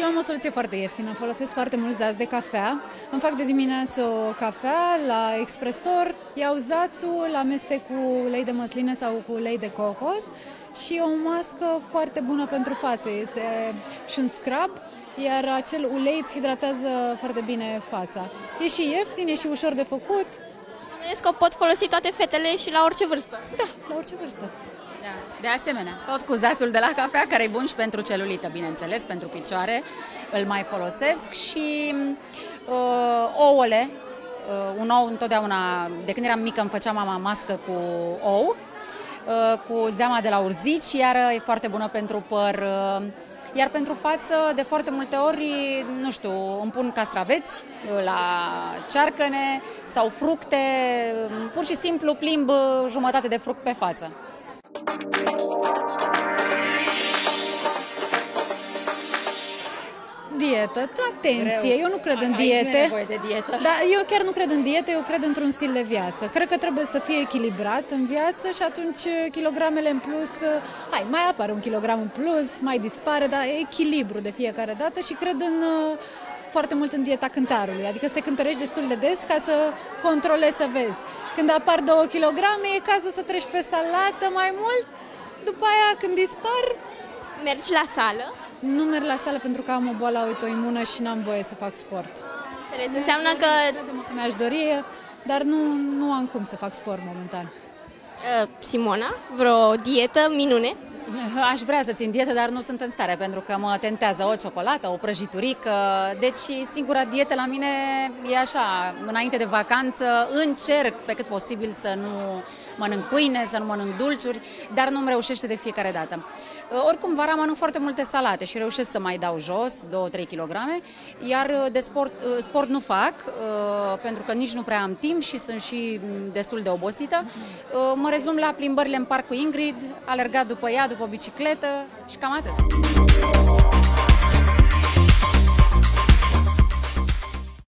Eu am o soluție foarte ieftină, folosesc foarte mult zați de cafea. Îmi fac de dimineață o cafea la expresor, iau zațul, îl amestec cu ulei de măsline sau cu ulei de cocos și o mască foarte bună pentru față. Este și un scrub, iar acel ulei îți hidratează foarte bine fața. E și ieftin, e și ușor de făcut. Am vedeți că pot folosi toate fetele și la orice vârstă. Da, la orice vârstă. Da. De asemenea, tot cu zațul de la cafea, care e bun și pentru celulită, bineînțeles, pentru picioare, îl mai folosesc și uh, ouăle, uh, un ou întotdeauna, de când eram mică îmi făcea mama mască cu ou, uh, cu zeama de la urzici, iar e foarte bună pentru păr, uh, iar pentru față, de foarte multe ori, nu știu, îmi pun castraveți uh, la cearcăne sau fructe, pur și simplu plimb uh, jumătate de fruct pe față. Dietă, atenție, Greu. eu nu cred în Aici nu e diete. nevoie de dietă. Da, eu chiar nu cred în diete, eu cred într-un stil de viață. Cred că trebuie să fie echilibrat în viață și atunci kilogramele în plus, hai, mai apare un kilogram în plus, mai dispare, dar e echilibru de fiecare dată și cred în uh, foarte mult în dieta cântarului, adică să te cântărești destul de des ca să controlezi să vezi. Când apar 2 kg, e cazul să treci pe salată mai mult, după aia când dispar, Mergi la sală? Nu merg la sală pentru că am o boală autoimună și n-am voie să fac sport. Înțeles, înseamnă că Mi-aș dori, dar nu, nu am cum să fac sport momentan. uh, Simona, vreo dietă minune? Aș vrea să țin dietă, dar nu sunt în stare, pentru că mă tentează o ciocolată, o prăjiturică. Deci singura dietă la mine e așa, înainte de vacanță, încerc pe cât posibil să nu mănânc pâine, să nu mănânc dulciuri, dar nu-mi reușește de fiecare dată. Oricum, vara mănânc foarte multe salate și reușesc să mai dau jos 2-3 kg, iar de sport, sport nu fac, pentru că nici nu prea am timp și sunt și destul de obosită. Mă rezum la plimbările în parc cu Ingrid, alergat după ea, după bicicletă și cam atât.